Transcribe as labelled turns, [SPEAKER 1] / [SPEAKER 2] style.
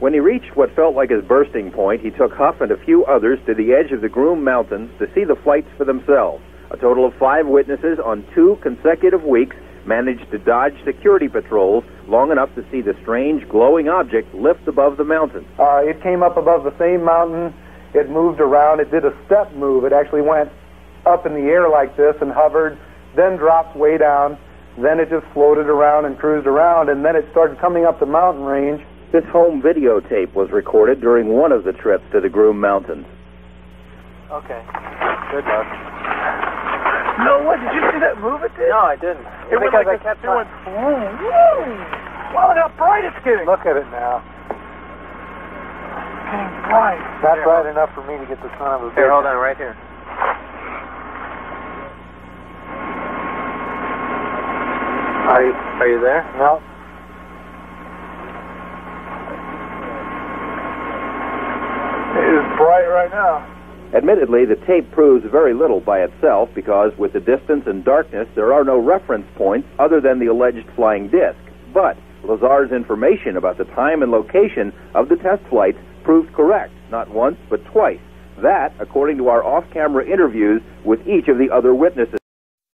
[SPEAKER 1] When he reached what felt like his bursting point, he took Huff and a few others to the edge of the Groom Mountains to see the flights for themselves. A total of five witnesses on two consecutive weeks managed to dodge security patrols long enough to see the strange glowing object lift above the mountain.
[SPEAKER 2] Uh, it came up above the same mountain. It moved around. It did a step move. It actually went up in the air like this and hovered, then dropped way down. Then it just floated around and cruised around, and then it started coming up the mountain range.
[SPEAKER 1] This home videotape was recorded during one of the trips to the Groom Mountains.
[SPEAKER 3] Okay. Good luck.
[SPEAKER 2] No, what? Did you see that move it did?
[SPEAKER 3] No, I didn't.
[SPEAKER 2] It went
[SPEAKER 3] because
[SPEAKER 2] like
[SPEAKER 3] I kept
[SPEAKER 2] it went boom, boom. Wow, look how bright it's getting.
[SPEAKER 3] Look at it now.
[SPEAKER 2] getting bright.
[SPEAKER 3] Not
[SPEAKER 2] Here,
[SPEAKER 3] bright enough for me to get the son of a
[SPEAKER 4] Here, hold on, right here. Are you, are you there?
[SPEAKER 3] No.
[SPEAKER 2] It is bright right now.
[SPEAKER 1] Admittedly, the tape proves very little by itself because with the distance and darkness, there are no reference points other than the alleged flying disc. But Lazar's information about the time and location of the test flights proved correct, not once, but twice. That, according to our off camera interviews with each of the other witnesses.